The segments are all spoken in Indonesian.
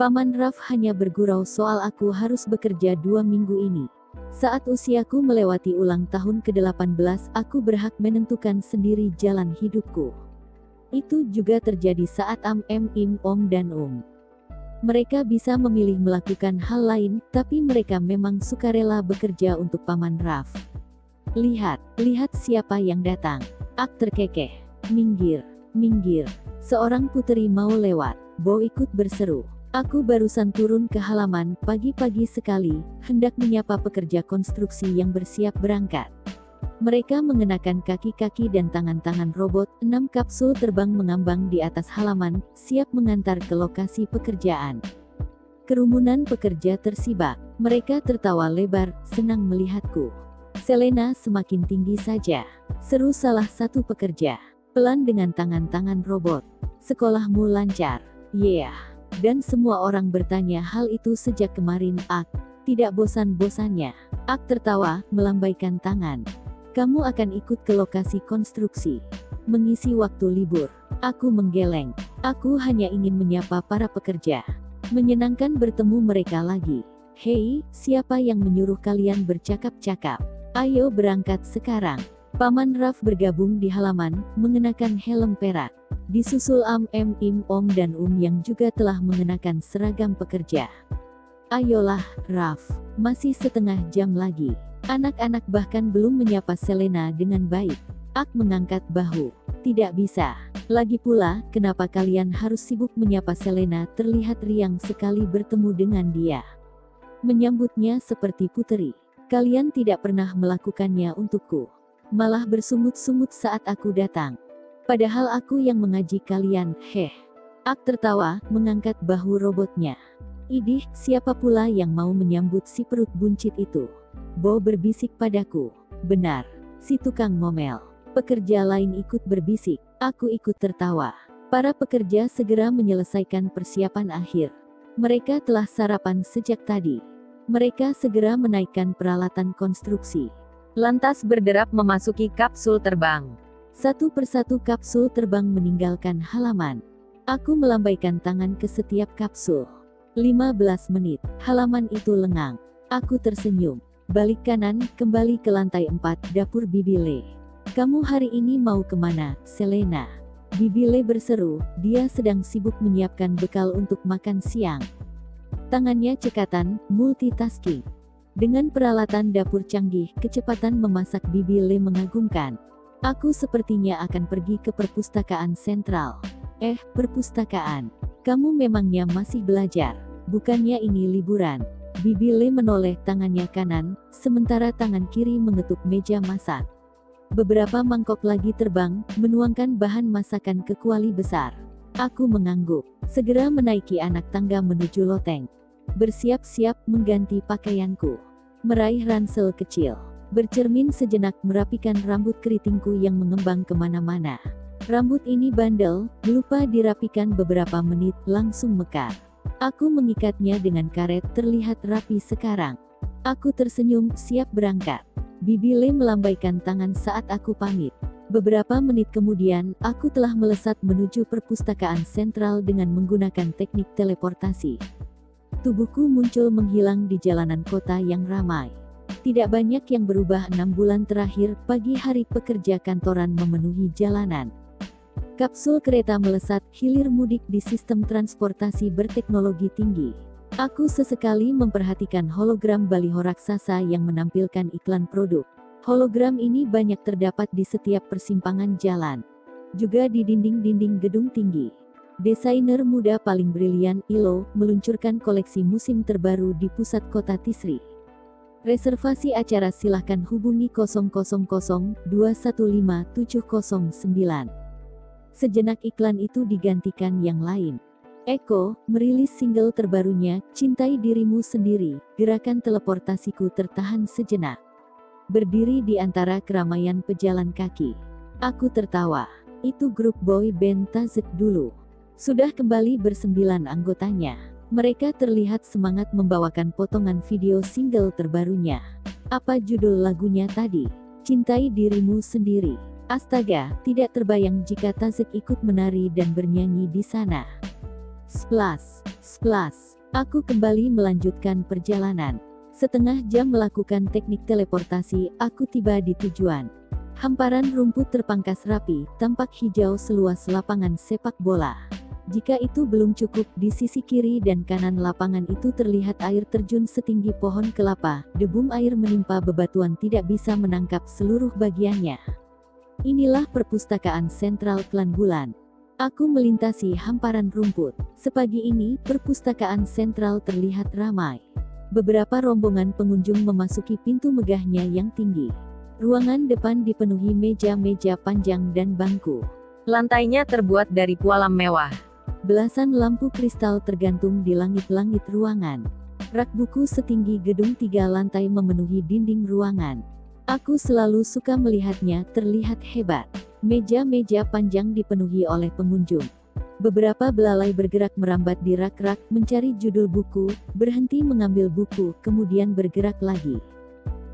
Paman Raf hanya bergurau soal aku harus bekerja dua minggu ini. Saat usiaku melewati ulang tahun ke-18, aku berhak menentukan sendiri jalan hidupku. Itu juga terjadi saat Am Em Im Om dan Um. Mereka bisa memilih melakukan hal lain, tapi mereka memang sukarela bekerja untuk Paman Raf. Lihat, lihat siapa yang datang. Ak terkekeh. Minggir, minggir. Seorang puteri mau lewat. Bo ikut berseru. Aku barusan turun ke halaman, pagi-pagi sekali, hendak menyapa pekerja konstruksi yang bersiap berangkat. Mereka mengenakan kaki-kaki dan tangan-tangan robot, enam kapsul terbang mengambang di atas halaman, siap mengantar ke lokasi pekerjaan. Kerumunan pekerja tersibak, mereka tertawa lebar, senang melihatku. Selena semakin tinggi saja, seru salah satu pekerja. Pelan dengan tangan-tangan robot. Sekolahmu lancar, yeah. Dan semua orang bertanya hal itu sejak kemarin, Ak. Tidak bosan-bosannya. Ak tertawa, melambaikan tangan. Kamu akan ikut ke lokasi konstruksi. Mengisi waktu libur. Aku menggeleng. Aku hanya ingin menyapa para pekerja. Menyenangkan bertemu mereka lagi. Hei, siapa yang menyuruh kalian bercakap-cakap? Ayo berangkat sekarang. Paman Raf bergabung di halaman, mengenakan helm perak. Disusul Am Em Im Om dan Um yang juga telah mengenakan seragam pekerja. Ayolah, Raf. Masih setengah jam lagi. Anak-anak bahkan belum menyapa Selena dengan baik. Ak mengangkat bahu. Tidak bisa. Lagi pula, kenapa kalian harus sibuk menyapa Selena terlihat riang sekali bertemu dengan dia. Menyambutnya seperti puteri. Kalian tidak pernah melakukannya untukku. Malah bersungut-sungut saat aku datang. Padahal aku yang mengaji kalian, heh. Ak tertawa, mengangkat bahu robotnya. Idih, siapa pula yang mau menyambut si perut buncit itu? Bo berbisik padaku. Benar, si tukang ngomel. Pekerja lain ikut berbisik, aku ikut tertawa. Para pekerja segera menyelesaikan persiapan akhir. Mereka telah sarapan sejak tadi. Mereka segera menaikkan peralatan konstruksi. Lantas berderap memasuki kapsul terbang. Satu persatu kapsul terbang meninggalkan halaman. Aku melambaikan tangan ke setiap kapsul. 15 menit, halaman itu lengang. Aku tersenyum. Balik kanan, kembali ke lantai 4, dapur Bibile. Kamu hari ini mau ke mana, Selena? Bibile berseru, dia sedang sibuk menyiapkan bekal untuk makan siang. Tangannya cekatan, multitasking. Dengan peralatan dapur canggih, kecepatan memasak Bibile mengagumkan. Aku sepertinya akan pergi ke perpustakaan sentral. Eh, perpustakaan. Kamu memangnya masih belajar? Bukannya ini liburan? Bibi Le menoleh tangannya kanan, sementara tangan kiri mengetuk meja masak. Beberapa mangkok lagi terbang, menuangkan bahan masakan ke kuali besar. Aku mengangguk, segera menaiki anak tangga menuju loteng. Bersiap-siap mengganti pakaianku. Meraih ransel kecil. Bercermin sejenak merapikan rambut keritingku yang mengembang ke mana-mana. Rambut ini bandel, lupa dirapikan beberapa menit, langsung mekar. Aku mengikatnya dengan karet terlihat rapi sekarang. Aku tersenyum, siap berangkat. Bibi Le melambaikan tangan saat aku pamit. Beberapa menit kemudian, aku telah melesat menuju perpustakaan sentral dengan menggunakan teknik teleportasi. Tubuhku muncul menghilang di jalanan kota yang ramai. Tidak banyak yang berubah enam bulan terakhir, pagi hari pekerja kantoran memenuhi jalanan. Kapsul kereta melesat, hilir mudik di sistem transportasi berteknologi tinggi. Aku sesekali memperhatikan hologram baliho raksasa yang menampilkan iklan produk. Hologram ini banyak terdapat di setiap persimpangan jalan. Juga di dinding-dinding gedung tinggi. Desainer muda paling brilian, Ilo, meluncurkan koleksi musim terbaru di pusat kota Tisri. Reservasi acara silahkan hubungi 000 215 709. Sejenak iklan itu digantikan yang lain. Eko, merilis single terbarunya, Cintai Dirimu Sendiri, gerakan teleportasiku tertahan sejenak. Berdiri di antara keramaian pejalan kaki. Aku tertawa. Itu grup boy band Tazek dulu. Sudah kembali bersembilan anggotanya. Mereka terlihat semangat membawakan potongan video single terbarunya. Apa judul lagunya tadi? Cintai dirimu sendiri. Astaga, tidak terbayang jika Tazik ikut menari dan bernyanyi di sana. Splash. Splash. Aku kembali melanjutkan perjalanan. Setengah jam melakukan teknik teleportasi, aku tiba di tujuan. Hamparan rumput terpangkas rapi, tampak hijau seluas lapangan sepak bola. Jika itu belum cukup, di sisi kiri dan kanan lapangan itu terlihat air terjun setinggi pohon kelapa. Debum air menimpa bebatuan tidak bisa menangkap seluruh bagiannya. Inilah perpustakaan sentral Klan Bulan. Aku melintasi hamparan rumput. Sepagi ini, perpustakaan sentral terlihat ramai. Beberapa rombongan pengunjung memasuki pintu megahnya yang tinggi. Ruangan depan dipenuhi meja-meja panjang dan bangku. Lantainya terbuat dari pualam mewah. Belasan lampu kristal tergantung di langit-langit ruangan. Rak buku setinggi gedung tiga lantai memenuhi dinding ruangan. Aku selalu suka melihatnya terlihat hebat. Meja-meja panjang dipenuhi oleh pengunjung. Beberapa belalai bergerak merambat di rak-rak, mencari judul buku, berhenti mengambil buku, kemudian bergerak lagi.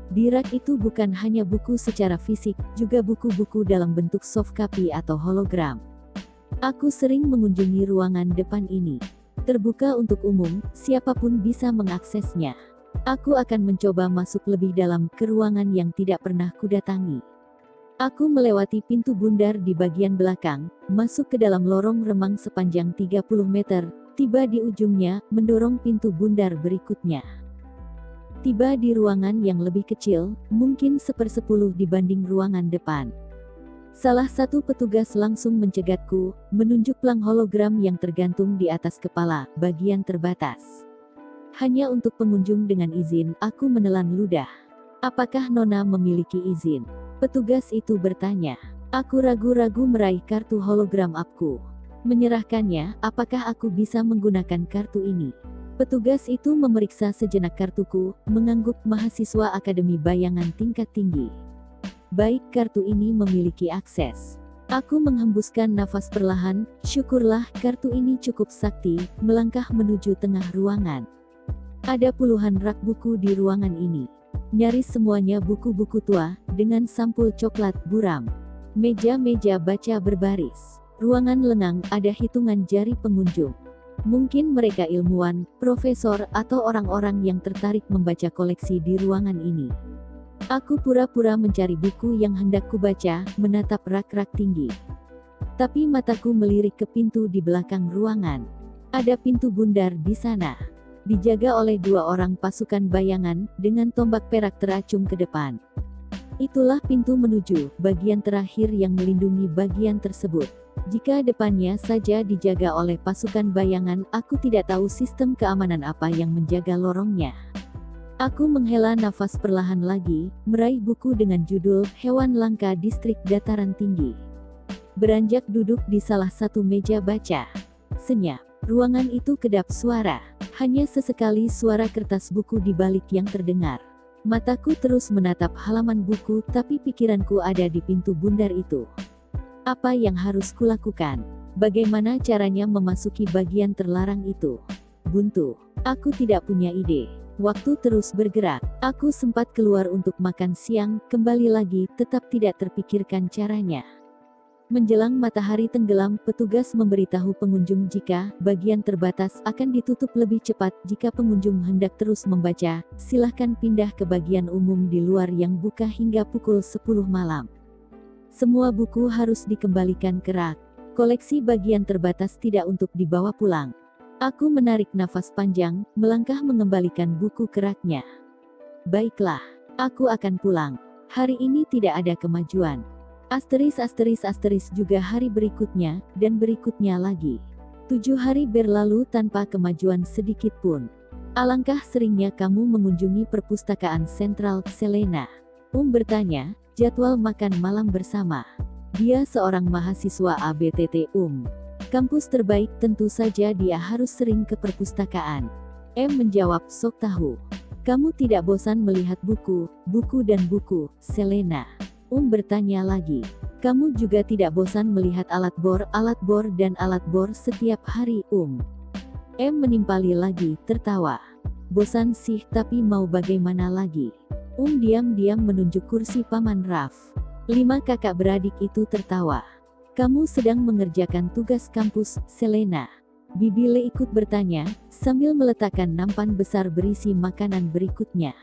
Di rak itu bukan hanya buku secara fisik, juga buku-buku dalam bentuk soft copy atau hologram. Aku sering mengunjungi ruangan depan ini. Terbuka untuk umum, siapa pun bisa mengaksesnya. Aku akan mencoba masuk lebih dalam ke ruangan yang tidak pernah kudatangi. Aku melewati pintu bundar di bagian belakang, masuk ke dalam lorong remang sepanjang 30 meter, tiba di ujungnya, mendorong pintu bundar berikutnya. Tiba di ruangan yang lebih kecil, mungkin sepersepuluh dibanding ruangan depan. Salah satu petugas langsung mencegatku, menunjuk pelang hologram yang tergantung di atas kepala, bagian terbatas. Hanya untuk pengunjung dengan izin, aku menelan ludah. Apakah Nona memiliki izin? Petugas itu bertanya. Aku ragu-ragu meraih kartu hologram aku. Menyerahkannya, apakah aku bisa menggunakan kartu ini? Petugas itu memeriksa sejenak kartuku, mengangguk mahasiswa Akademi Bayangan tingkat tinggi. Baik kartu ini memiliki akses. Aku menghembuskan nafas perlahan, syukurlah kartu ini cukup sakti, melangkah menuju tengah ruangan. Ada puluhan rak buku di ruangan ini. Nyaris semuanya buku-buku tua, dengan sampul coklat buram. Meja-meja baca berbaris. Ruangan lengang, ada hitungan jari pengunjung. Mungkin mereka ilmuwan, profesor, atau orang-orang yang tertarik membaca koleksi di ruangan ini. Aku pura-pura mencari buku yang hendak kubaca, menatap rak-rak tinggi. Tapi mataku melirik ke pintu di belakang ruangan. Ada pintu bundar di sana. Dijaga oleh dua orang pasukan bayangan, dengan tombak perak teracung ke depan. Itulah pintu menuju bagian terakhir yang melindungi bagian tersebut. Jika depannya saja dijaga oleh pasukan bayangan, aku tidak tahu sistem keamanan apa yang menjaga lorongnya. Aku menghela nafas perlahan lagi, meraih buku dengan judul Hewan Langka Distrik Dataran Tinggi. Beranjak duduk di salah satu meja baca. Senyap, ruangan itu kedap suara. Hanya sesekali suara kertas buku di balik yang terdengar. Mataku terus menatap halaman buku, tapi pikiranku ada di pintu bundar itu. Apa yang harus kulakukan? Bagaimana caranya memasuki bagian terlarang itu? Buntu. Aku tidak punya ide. Waktu terus bergerak. Aku sempat keluar untuk makan siang, kembali lagi, tetap tidak terpikirkan caranya. Menjelang matahari tenggelam, petugas memberitahu pengunjung jika bagian terbatas akan ditutup lebih cepat jika pengunjung hendak terus membaca, silahkan pindah ke bagian umum di luar yang buka hingga pukul 10 malam. Semua buku harus dikembalikan ke rak. Koleksi bagian terbatas tidak untuk dibawa pulang. Aku menarik nafas panjang, melangkah mengembalikan buku keraknya. Baiklah, aku akan pulang. Hari ini tidak ada kemajuan. Asteris asteris asteris juga hari berikutnya, dan berikutnya lagi. Tujuh hari berlalu tanpa kemajuan sedikit pun. Alangkah seringnya kamu mengunjungi perpustakaan sentral Selena. Um bertanya, jadwal makan malam bersama. Dia seorang mahasiswa ABTT Um. Kampus terbaik tentu saja dia harus sering ke perpustakaan. M menjawab sok tahu. Kamu tidak bosan melihat buku, buku dan buku, Selena. Um bertanya lagi. Kamu juga tidak bosan melihat alat bor, alat bor dan alat bor setiap hari, Um. M menimpali lagi, tertawa. Bosan sih, tapi mau bagaimana lagi? Um diam-diam menunjuk kursi paman Raf. Lima kakak beradik itu tertawa. Kamu sedang mengerjakan tugas kampus, Selena. Bibi Le ikut bertanya, sambil meletakkan nampan besar berisi makanan berikutnya.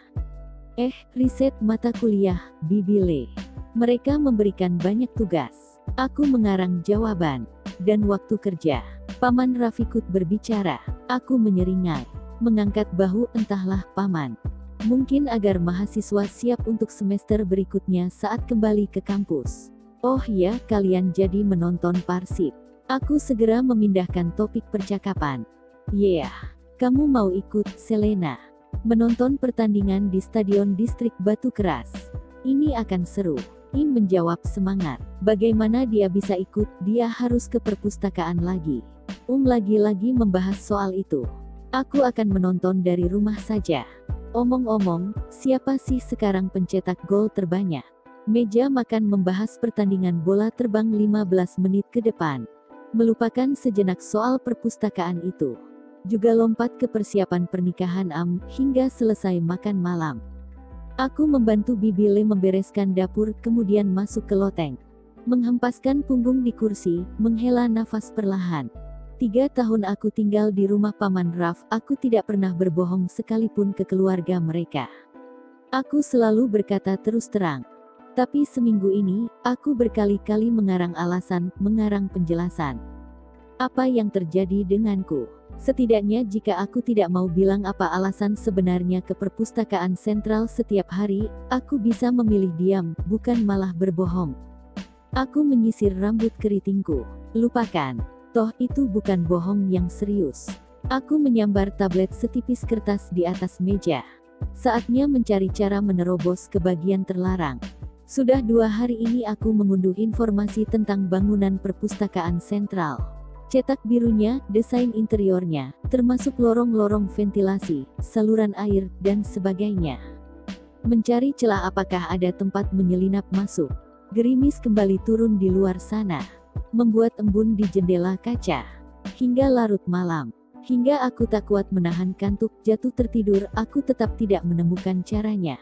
Eh, riset mata kuliah, Bibi Le. Mereka memberikan banyak tugas. Aku mengarang jawaban. Dan waktu kerja. Paman Rafikut berbicara. Aku menyeringai. Mengangkat bahu entahlah paman. Mungkin agar mahasiswa siap untuk semester berikutnya saat kembali ke kampus. Oh ya, kalian jadi menonton Parsip. Aku segera memindahkan topik percakapan. Yeah, kamu mau ikut, Selena? Menonton pertandingan di Stadion Distrik Batu Keras. Ini akan seru. Im menjawab semangat. Bagaimana dia bisa ikut, dia harus ke perpustakaan lagi. Um lagi-lagi membahas soal itu. Aku akan menonton dari rumah saja. Omong-omong, siapa sih sekarang pencetak gol terbanyak? Meja makan membahas pertandingan bola terbang 15 menit ke depan. Melupakan sejenak soal perpustakaan itu. Juga lompat ke persiapan pernikahan Am, hingga selesai makan malam. Aku membantu Bibi Le membereskan dapur, kemudian masuk ke loteng. Menghempaskan punggung di kursi, menghela nafas perlahan. Tiga tahun aku tinggal di rumah Paman Raf, aku tidak pernah berbohong sekalipun ke keluarga mereka. Aku selalu berkata terus terang. Tapi seminggu ini, aku berkali-kali mengarang alasan, mengarang penjelasan. Apa yang terjadi denganku? Setidaknya jika aku tidak mau bilang apa alasan sebenarnya ke perpustakaan sentral setiap hari, aku bisa memilih diam, bukan malah berbohong. Aku menyisir rambut keritingku. Lupakan. Toh itu bukan bohong yang serius. Aku menyambar tablet setipis kertas di atas meja. Saatnya mencari cara menerobos ke bagian terlarang. Sudah dua hari ini aku mengunduh informasi tentang bangunan perpustakaan sentral. Cetak birunya, desain interiornya, termasuk lorong-lorong ventilasi, saluran air, dan sebagainya. Mencari celah apakah ada tempat menyelinap masuk. Gerimis kembali turun di luar sana membuat embun di jendela kaca. Hingga larut malam. Hingga aku tak kuat menahan kantuk jatuh tertidur, aku tetap tidak menemukan caranya.